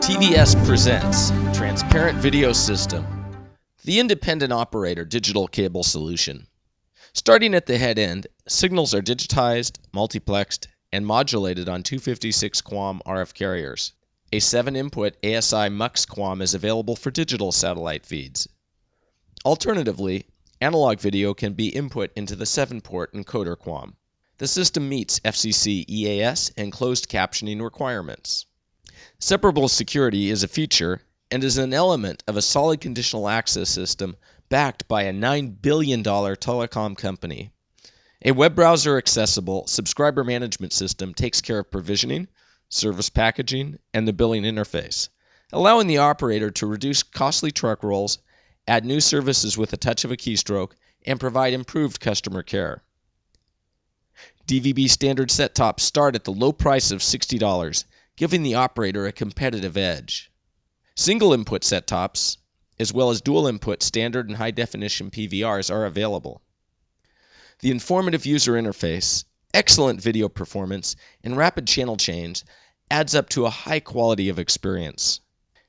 TVS presents Transparent Video System, the independent operator digital cable solution. Starting at the head end, signals are digitized, multiplexed, and modulated on 256 QAM RF carriers. A 7 input ASI MUX QAM is available for digital satellite feeds. Alternatively, analog video can be input into the 7 port encoder QAM. The system meets FCC EAS and closed captioning requirements. Separable security is a feature and is an element of a solid conditional access system backed by a $9 billion telecom company. A web browser accessible subscriber management system takes care of provisioning, service packaging, and the billing interface, allowing the operator to reduce costly truck rolls, add new services with a touch of a keystroke, and provide improved customer care. DVB standard set tops start at the low price of $60, giving the operator a competitive edge. Single input set tops, as well as dual input standard and high definition PVRs, are available. The informative user interface, excellent video performance, and rapid channel change adds up to a high quality of experience.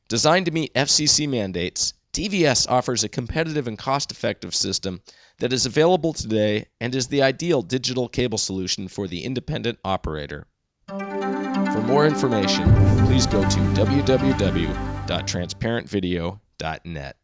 Designed to meet FCC mandates, TVS offers a competitive and cost effective system that is available today and is the ideal digital cable solution for the independent operator. For more information, please go to www.transparentvideo.net.